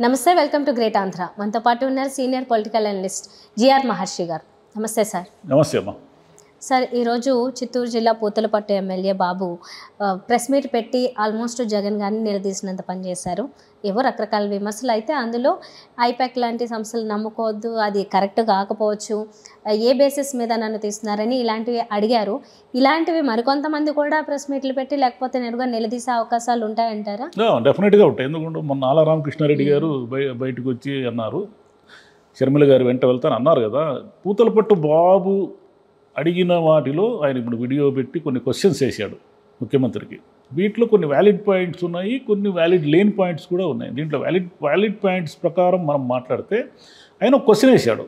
నమస్తే welcome to great Andhra. మనతో పాటు ఉన్నారు senior political analyst G R Maharshi గారు. నమస్తే సార్. నమస్తే అమ్మా. సార్ ఈరోజు చిత్తూరు జిల్లా Puthalapattu M L A Babu press meet పెట్టి ఆల్మోస్ట్ జగన్ గారిని నిలదీసినంత పని చేశారు. ఏవో రకరకాల విమర్శలు అయితే అందులో ఐపాక్ లాంటి సంస్థలు నమ్ముకోవద్దు అది కరెక్ట్ కాకపోవచ్చు ఏ బేసిస్ మీద నన్ను తీస్తున్నారని ఇలాంటివి అడిగారు. ఇలాంటివి మరికొంతమంది కూడా ప్రెస్ మీట్లు పెట్టి లేకపోతే నేరుగా నిలదీసే అవకాశాలు ఉంటాయంటారా? డెఫినెట్గా ఉంటాయి. ఎందుకంటే మొన్న ఆల రామకృష్ణారెడ్డి గారు బయ బయటకు వచ్చి అన్నారు. షర్మిల గారు వెంట వెళ్తాను అన్నారు కదా. పూతలపట్టు బాబు అడిగిన వాటిలో ఆయన ఇప్పుడు వీడియో పెట్టి కొన్ని క్వశ్చన్స్ వేశాడు ముఖ్యమంత్రికి. వీటిలో కొన్ని వ్యాలిడ్ పాయింట్స్ ఉన్నాయి కొన్ని వ్యాలిడ్ లేని పాయింట్స్ కూడా ఉన్నాయి. దీంట్లో వ్యాలిడ్ వ్యాలిడ్ పాయింట్స్ ప్రకారం మనం మాట్లాడితే ఆయన క్వశ్చన్ వేశాడు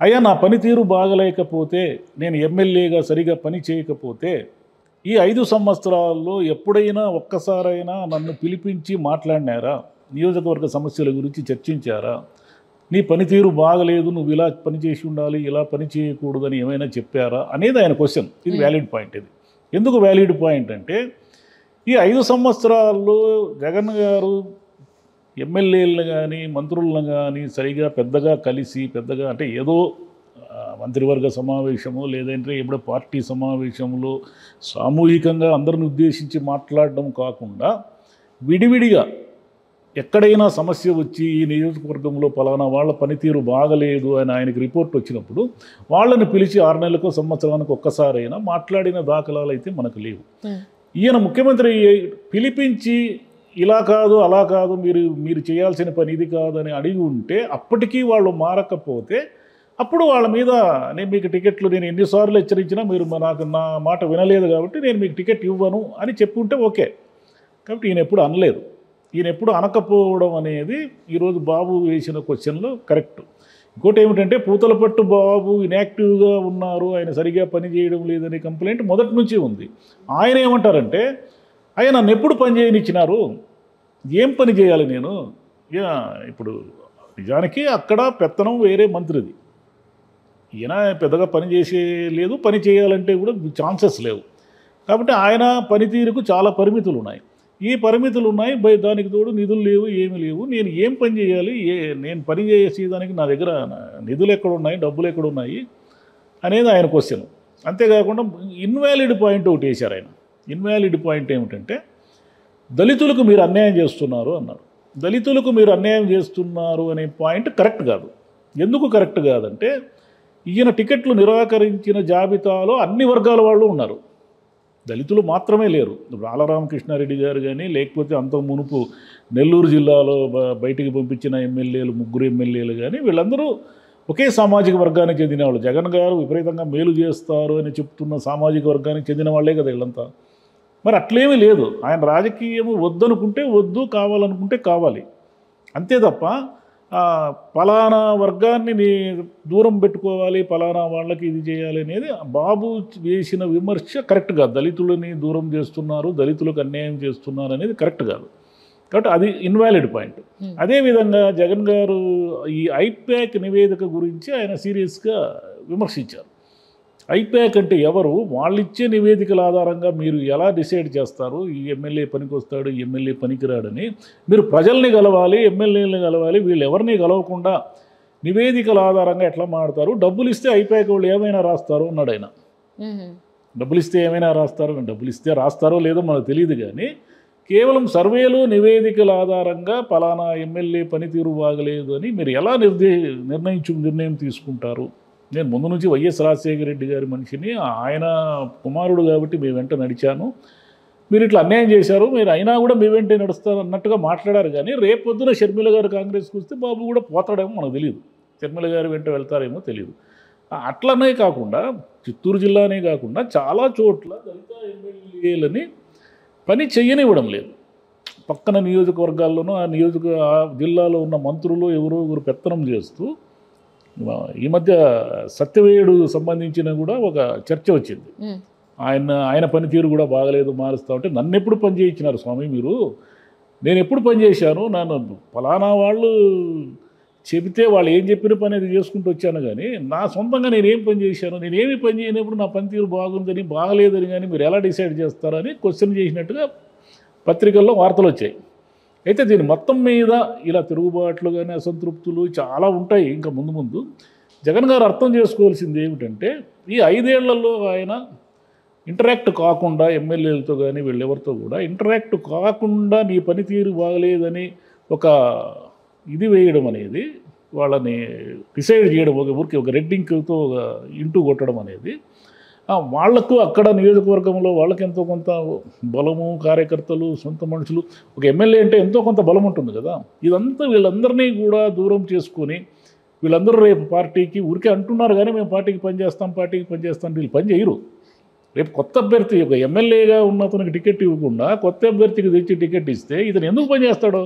అయ్యా నా పనితీరు బాగలేకపోతే నేను ఎమ్మెల్యేగా సరిగా పని చేయకపోతే ఈ ఐదు సంవత్సరాల్లో ఎప్పుడైనా ఒక్కసారైనా నన్ను పిలిపించి మాట్లాడినారా? నియోజకవర్గ సమస్యల గురించి చర్చించారా? నీ పనితీరు బాగలేదు నువ్వు ఇలా పని చేసి ఉండాలి ఇలా పని చేయకూడదని ఏమైనా చెప్పారా అనేది ఆయన క్వశ్చన్ ఇది వ్యాలిడ్ పాయింట్ ఇది. ఎందుకు వ్యాలిడ్ పాయింట్ అంటే ఈ ఐదు సంవత్సరాల్లో జగన్ గారు ఎమ్మెల్యేలను కానీ మంత్రులను కానీ సరిగా పెద్దగా కలిసి పెద్దగా అంటే ఏదో మంత్రివర్గ సమావేశము లేదంటే ఎప్పుడో పార్టీ సమావేశంలో సామూహికంగా అందరిని ఉద్దేశించి మాట్లాడడం కాకుండా విడివిడిగా ఎక్కడైనా సమస్య వచ్చి ఈ నియోజకవర్గంలో పలానా వాళ్ళ పనితీరు బాగలేదు అని ఆయనకి రిపోర్ట్ వచ్చినప్పుడు వాళ్ళని పిలిచి ఆరు నెలలకు సంవత్సరానికి ఒక్కసారైనా మాట్లాడిన దాఖలాలు అయితే మనకు లేవు. ఈయన ముఖ్యమంత్రి పిలిపించి ఇలా కాదు అలా కాదు మీరు మీరు చేయాల్సిన పని ఇది కాదని అడిగి ఉంటే అప్పటికీ వాళ్ళు మారకపోతే అప్పుడు వాళ్ళ మీద నేను మీకు టికెట్లు నేను ఎన్నిసార్లు హెచ్చరించినా మీరు నాకు నా మాట వినలేదు కాబట్టి నేను మీకు టికెట్ ఇవ్వను అని చెప్పుంటే ఓకే. కాబట్టి ఈయన ఎప్పుడు అనలేదు. ఈయన ఎప్పుడు అనకపోవడం అనేది ఈరోజు బాబు వేసిన క్వశ్చన్లో కరెక్ట్ ఇంకోటి ఏమిటంటే పూతలపట్టు బాబు ఇన్యాక్టివ్గా ఉన్నారు ఆయన సరిగా పని చేయడం లేదనే కంప్లైంట్ మొదటి నుంచి ఉంది. ఆయన ఏమంటారంటే ఆయన నన్ను ఎప్పుడు పని చేయనిచ్చినారు? ఏం పని చేయాలి నేను? యా, ఇప్పుడు నిజానికి అక్కడ పెత్తనం వేరే మంత్రిది. ఈయన పెద్దగా పని చేసే లేదు పని చేయాలంటే కూడా ఛాన్సెస్ లేవు. కాబట్టి ఆయన పనితీరుకు చాలా పరిమితులు ఉన్నాయి ఈ పరిమితులు ఉన్నాయి. బై దానికి తోడు నిధులు లేవు ఏమి లేవు. నేను ఏం పని చేయాలి? ఏ నేను పని చేసేదానికి నా దగ్గర నిధులు ఎక్కడున్నాయి డబ్బులు ఎక్కడ ఉన్నాయి? అనేది ఆయన క్వశ్చన్ అంతేకాకుండా ఇన్వాలిడ్ పాయింట్ ఒకటి వేశారు ఆయన. ఇన్వాలిడ్ పాయింట్ ఏమిటంటే దళితులకు మీరు అన్యాయం చేస్తున్నారు అన్నారు. దళితులకు మీరు అన్యాయం చేస్తున్నారు అనే పాయింట్ కరెక్ట్ కాదు. ఎందుకు కరెక్ట్ కాదంటే ఈయన టికెట్లు నిరాకరించిన జాబితాలో అన్ని వర్గాల వాళ్ళు ఉన్నారు. దళితులు మాత్రమే లేరు. బాలరామకృష్ణారెడ్డి గారు కానీ లేకపోతే అంత మునుపు నెల్లూరు జిల్లాలో బ- బయటికి పంపించిన ఎమ్మెల్యేలు ముగ్గురు ఎమ్మెల్యేలు కానీ వీళ్ళందరూ ఒకే సామాజిక వర్గానికి చెందిన వాళ్ళు. జగన్ గారు విపరీతంగా మేలు చేస్తారు అని చెప్తున్న సామాజిక వర్గానికి చెందిన వాళ్ళే కదా వీళ్ళంతా. మరి అట్లేమీ లేదు. ఆయన రాజకీయము వద్దనుకుంటే వద్దు కావాలనుకుంటే కావాలి. అంతే తప్ప పలానా వర్గాన్ని నీ దూరం పెట్టుకోవాలి పలానా వాళ్ళకి ఇది చేయాలి అనేది బాబు వేసిన విమర్శ కరెక్ట్ కాదు. దళితులని దూరం చేస్తున్నారు దళితులకు అన్యాయం చేస్తున్నారు అనేది కరెక్ట్ కాదు. కాబట్టి అది ఇన్వాలిడ్ పాయింట్. అదేవిధంగా జగన్ గారు ఈ ఐప్యాక్ నివేదిక గురించి ఆయన సీరియస్గా విమర్శించారు. ఐప్యాక్ అంటే ఎవరు వాళ్ళు ఇచ్చే నివేదికల ఆధారంగా మీరు ఎలా డిసైడ్ చేస్తారు? ఈ ఎమ్మెల్యే పనికి వస్తాడు ఈ ఎమ్మెల్యే పనికిరాడని మీరు ప్రజల్ని కలవాలి ఎమ్మెల్యేలని కలవాలి వీళ్ళు ఎవరిని కలవకుండా నివేదికల ఆధారంగా ఎట్లా మాడతారు డబ్బులు ఇస్తే ఐప్యాక్ వాళ్ళు ఏమైనా రాస్తారు అన్నాడు ఆయన. డబ్బులు ఇస్తే ఏమైనా రాస్తారు? డబ్బులు ఇస్తే రాస్తారో లేదో మనకు తెలియదు కానీ కేవలం సర్వేలు నివేదికల ఆధారంగా పలానా ఎమ్మెల్యే పనితీరు బాగలేదు అని మీరు ఎలా నిర్దే నిర్ణయించు నిర్ణయం తీసుకుంటారు? నేను ముందు నుంచి వైఎస్ రాజశేఖర రెడ్డి గారి మనిషిని ఆయన కుమారుడు కాబట్టి మీ వెంట నడిచాను. మీరు ఇట్లా అన్యాయం చేశారు మీరు అయినా కూడా మీ వెంటే నడుస్తారు అన్నట్టుగా మాట్లాడారు. కానీ రేపొద్దున షర్మిల గారు కాంగ్రెస్కి వస్తే బాబు కూడా పోతాడేమో మనకు తెలియదు షర్మిల గారి వెంట వెళ్తారేమో తెలియదు అట్లనే కాకుండా చిత్తూరు జిల్లానే కాకుండా చాలా చోట్ల దళిత ఎమ్మెల్యేలని పని చెయ్యనివ్వడం లేదు. పక్కన నియోజకవర్గాల్లోనూ ఆ నియోజక ఆ జిల్లాలో ఉన్న మంత్రులు ఎవరో ఒకరు పెత్తనం చేస్తూ ఈ మధ్య సత్యవేయుడు సంబంధించిన కూడా ఒక చర్చ వచ్చింది. ఆయన ఆయన పనితీరు కూడా బాగలేదు మారుస్తా ఉంటే నన్ను ఎప్పుడు పని చేయించినారు స్వామి మీరు? నేను ఎప్పుడు పని చేశాను? నన్ను ఫలానా వాళ్ళు చెబితే వాళ్ళు ఏం చెప్పిన పని అది చేసుకుంటూ వచ్చాను కానీ నా సొంతంగా నేను ఏం పని చేశాను? నేను ఏమి పని చేయనప్పుడు నా పనితీరు బాగుందని బాగలేదని కానీ మీరు ఎలా డిసైడ్ చేస్తారని క్వశ్చన్ చేసినట్టుగా పత్రికల్లో వార్తలు వచ్చాయి. అయితే దీని మొత్తం మీద ఇలా తిరుగుబాట్లు కానీ అసంతృప్తులు చాలా ఉంటాయి ఇంకా ముందు ముందు. జగన్ గారు అర్థం చేసుకోవాల్సింది ఏమిటంటే ఈ ఐదేళ్ళలో ఆయన ఇంటరాక్ట్ కాకుండా ఎమ్మెల్యేలతో కానీ వీళ్ళెవరితో కూడా ఇంటరాక్ట్ కాకుండా నీ పనితీరు బాగలేదని ఒక ఇది వేయడం అనేది వాళ్ళని డిసైడ్ చేయడం ఒక ఊరికి ఒక రెడ్డింగ్తో ఒక ఇంటూ కొట్టడం అనేది వాళ్ళకు అక్కడ నియోజకవర్గంలో వాళ్ళకి ఎంతో కొంత బలము కార్యకర్తలు సొంత మనుషులు ఒక ఎమ్మెల్యే అంటే ఎంతో కొంత బలం ఉంటుంది కదా. ఇదంతా వీళ్ళందరినీ కూడా దూరం చేసుకొని వీళ్ళందరూ రేపు పార్టీకి ఊరికే అంటున్నారు కానీ మేము పార్టీకి పనిచేస్తాం పార్టీకి పనిచేస్తాం వీళ్ళు పని చేయరు. రేపు కొత్త అభ్యర్థి ఒక ఎమ్మెల్యేగా ఉన్న అతనికి టికెట్ ఇవ్వకుండా కొత్త అభ్యర్థికి తెచ్చి టికెట్ ఇస్తే ఇతను ఎందుకు పనిచేస్తాడు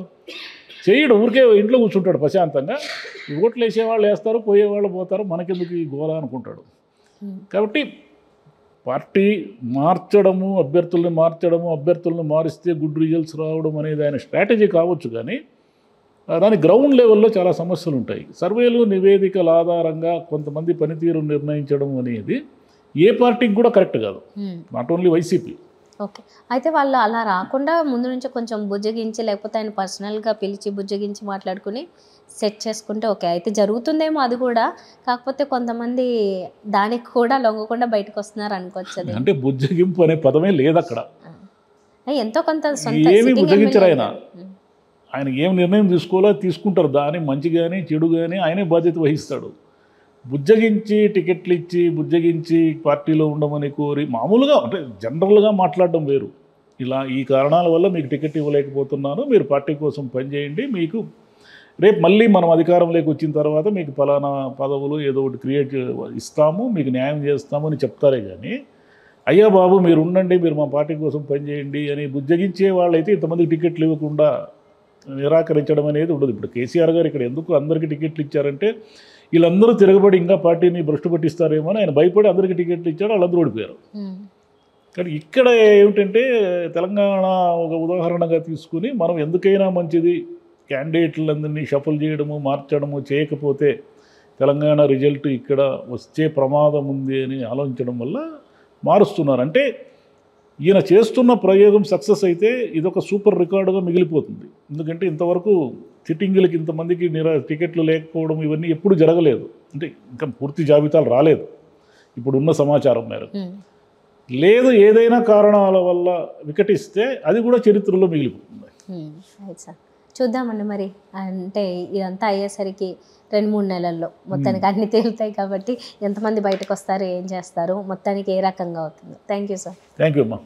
చేయడు ఊరికే ఇంట్లో కూర్చుంటాడు ప్రశాంతంగా. ఓట్లు వేసేవాళ్ళు వేస్తారు పోయేవాళ్ళు పోతారు మనకెందుకు ఈ గోల అనుకుంటాడు. కాబట్టి పార్టీ మార్చడము అభ్యర్థుల్ని మార్చడము అభ్యర్థుల్ని మారిస్తే గుడ్ రిజల్ట్స్ రావడం అనేది ఆయన స్ట్రాటజీ కావచ్చు కానీ దాని గ్రౌండ్ లెవెల్లో చాలా సమస్యలు ఉంటాయి. సర్వేలు నివేదికల ఆధారంగా కొంతమంది పనితీరు నిర్ణయించడం అనేది ఏ పార్టీకి కూడా కరెక్ట్ కాదు. Not only YCP. ఓకే. అయితే వాళ్ళు అలా రాకుండా ముందు నుంచి కొంచెం బుజ్జగించి లేకపోతే ఆయన పర్సనల్గా పిలిచి బుజ్జగించి మాట్లాడుకుని సెట్ చేసుకుంటే ఓకే. అయితే జరుగుతుందేమో అది కూడా. కాకపోతే కొంతమంది దానికి కూడా లొంగకుండా బయటకు వస్తున్నారు అనుకోవచ్చు అంటే బుజ్జగింపు అనే పదమే లేదు అక్కడ ఎంతో కొంత ఏమీ బుజ్జగించరు. ఆయన. ఆయన ఏం నిర్ణయం తీసుకోవాలో తీసుకుంటారు. దాని మంచి కానీ చెడు కానీ ఆయనే బాధ్యత వహిస్తాడు. బుజ్జగించి టికెట్లు ఇచ్చి బుజ్జగించి పార్టీలో ఉండమని కోరి మామూలుగా అంటే జనరల్గా మాట్లాడడం వేరు. ఇలా ఈ కారణాల వల్ల మీకు టికెట్ ఇవ్వలేకపోతున్నాను మీరు పార్టీ కోసం పనిచేయండి మీకు రేపు మళ్ళీ మనం అధికారంలోకి వచ్చిన తర్వాత మీకు ఫలానా పదవులు ఏదో ఒకటి క్రియేట్ ఇస్తాము మీకు న్యాయం చేస్తాము అని చెప్తారే కానీ అయ్యా బాబు మీరు ఉండండి మీరు మా పార్టీ కోసం పనిచేయండి అని బుజ్జగించే వాళ్ళైతే ఇంతమందికి టికెట్లు ఇవ్వకుండా నిరాకరించడం అనేది ఉండదు. ఇప్పుడు కేసీఆర్ గారు ఇక్కడ ఎందుకు అందరికీ టికెట్లు ఇచ్చారంటే వీళ్ళందరూ తిరగబడి ఇంకా పార్టీని భ్రష్టు పట్టిస్తారేమో అని ఆయన భయపడి అందరికీ టికెట్లు ఇచ్చాడు వాళ్ళందరూ ఓడిపోయారు. కానీ ఇక్కడ ఏమిటంటే తెలంగాణ ఒక ఉదాహరణగా తీసుకుని మనం ఎందుకైనా మంచిది క్యాండిడేట్లందరినీ షఫల్ చేయడము మార్చడము చేయకపోతే తెలంగాణ రిజల్ట్ ఇక్కడ వచ్చే ప్రమాదం ఉంది అని ఆలోచించడం వల్ల మారుస్తున్నారు. అంటే ఈయన చేస్తున్న ప్రయోగం సక్సెస్ అయితే ఇదొక సూపర్ రికార్డుగా మిగిలిపోతుంది. ఎందుకంటే ఇంతవరకు సిట్టింగులకి ఇంతమందికి నిరా టికెట్లు లేకపోవడం ఇవన్నీ ఎప్పుడు జరగలేదు. అంటే ఇంకా పూర్తి జాబితాలు రాలేదు. ఇప్పుడున్న సమాచారం మేరకు. లేదు ఏదైనా కారణాల వల్ల వికటిస్తే అది కూడా చరిత్రలో మిగిలిపోతుంది. చూద్దామండి మరి. అంటే ఇదంతా అయ్యేసరికి రెండు మూడు నెలల్లో. మొత్తానికి అన్ని తేలుతాయి కాబట్టి ఎంతమంది బయటకు వస్తారు ఏం చేస్తారు మొత్తానికి ఏ రకంగా అవుతుంది. Thank you sir. Thank you అమ్మా.